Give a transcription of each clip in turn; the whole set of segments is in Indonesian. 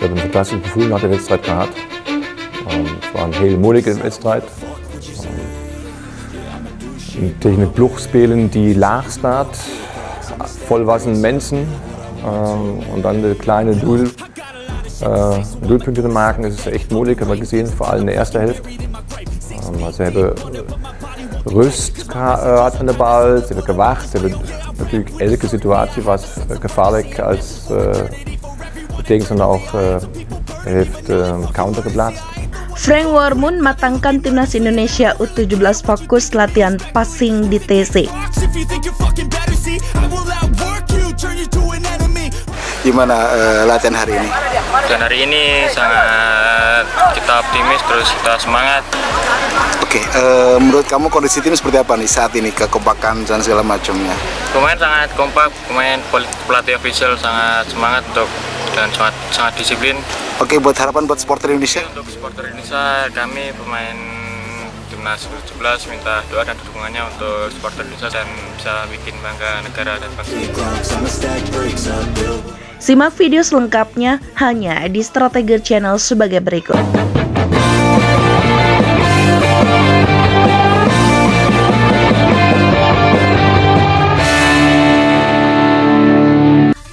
Ich habe einen fantastischen Gefühl nach der Wettstreit gehabt. Ähm, es war ein heel moeilijke wedstrijd. Tegen het ploeg ähm, spelen die laag staat, vol wassen mensen. Ähm, und dann eine kleine Duel, äh, Duelpunkte Marken, das ist echt moeilijk, haben wir gesehen, vor allem in der ersten Hälfte. also, habe Rüst äh, hat an der Ball, sie wird gewacht, sie natürlich elke Situation was äh, gefährlich als äh, de tegenstander ook uh, heeft uh, counter geplaatst. Frank Warmun matangkan timnas Indonesia U17 fokus latihan passing di TC. Gimana uh, latihan hari ini? Latihan hari ini sangat kita optimis terus kita semangat. Oke, okay, uh, menurut kamu kondisi tim seperti apa nih saat ini kekompakan dan segala macamnya? Pemain sangat kompak, pemain pelatih official sangat semangat untuk dan sangat sangat disiplin. Oke, buat harapan buat supporter Indonesia? Untuk supporter Indonesia, kami pemain timnas U17 minta doa dan dukungannya untuk supporter Indonesia dan bisa bikin bangga negara dan bangsa. Simak video selengkapnya hanya di Strategi Channel sebagai berikut.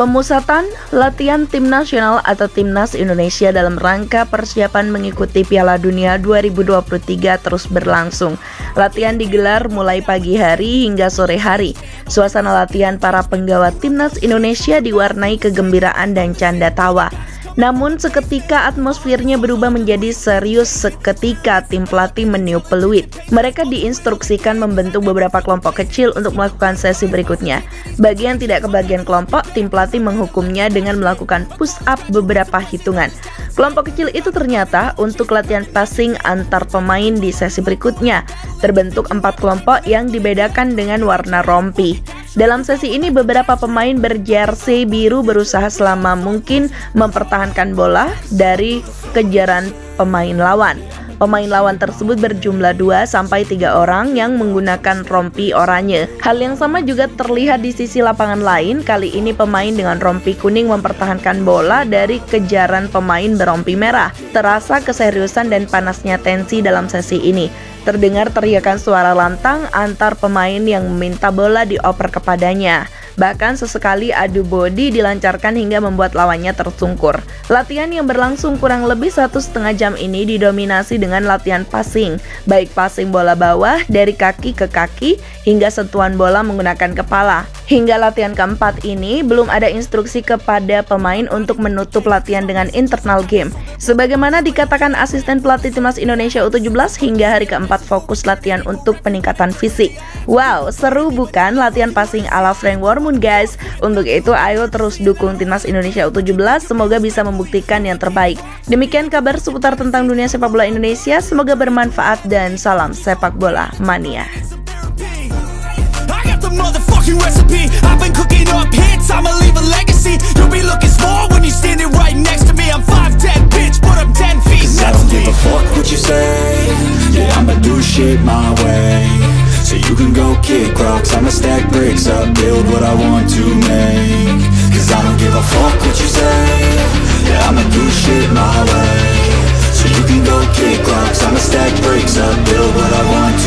Pemusatan latihan tim nasional atau timnas Indonesia dalam rangka persiapan mengikuti Piala Dunia 2023 terus berlangsung. Latihan digelar mulai pagi hari hingga sore hari. Suasana latihan para penggawa timnas Indonesia diwarnai kegembiraan dan canda tawa. Namun seketika atmosfernya berubah menjadi serius seketika tim pelatih meniup peluit. Mereka diinstruksikan membentuk beberapa kelompok kecil untuk melakukan sesi berikutnya. Bagi yang tidak kebagian kelompok, tim pelatih menghukumnya dengan melakukan push up beberapa hitungan. Kelompok kecil itu ternyata untuk latihan passing antar pemain di sesi berikutnya. Terbentuk empat kelompok yang dibedakan dengan warna rompi. Dalam sesi ini beberapa pemain berjersey biru berusaha selama mungkin mempertahankan bola dari kejaran pemain lawan. Pemain lawan tersebut berjumlah 2 sampai 3 orang yang menggunakan rompi oranye. Hal yang sama juga terlihat di sisi lapangan lain. Kali ini pemain dengan rompi kuning mempertahankan bola dari kejaran pemain berompi merah. Terasa keseriusan dan panasnya tensi dalam sesi ini. Terdengar teriakan suara lantang antar pemain yang meminta bola dioper kepadanya. Bahkan sesekali adu body dilancarkan hingga membuat lawannya tersungkur. Latihan yang berlangsung kurang lebih satu setengah jam ini didominasi dengan latihan passing, baik passing bola bawah dari kaki ke kaki hingga sentuhan bola menggunakan kepala. Hingga latihan keempat ini belum ada instruksi kepada pemain untuk menutup latihan dengan internal game. Sebagaimana dikatakan asisten pelatih timnas Indonesia U17 hingga hari keempat fokus latihan untuk peningkatan fisik. Wow, seru bukan latihan passing ala Frank namun guys, untuk itu ayo terus dukung timnas Indonesia U17 semoga bisa membuktikan yang terbaik. Demikian kabar seputar tentang dunia sepak bola Indonesia, semoga bermanfaat dan salam sepak bola mania. barbecue recipe. I've been cooking up hits, I'ma leave a legacy. You'll be looking small when you're standing right next to me. I'm 5'10", bitch, but I'm 10 feet Cause I don't give a fuck what you say. Yeah, I'ma do shit my way. So you can go kick rocks. I'ma stack bricks up, build what I want to make. Cause I don't give a fuck what you say. Yeah, I'ma do shit my way. So you can go kick rocks. I'ma stack bricks up, build what I want to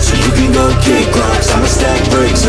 you can go kick rocks. I'ma stack bricks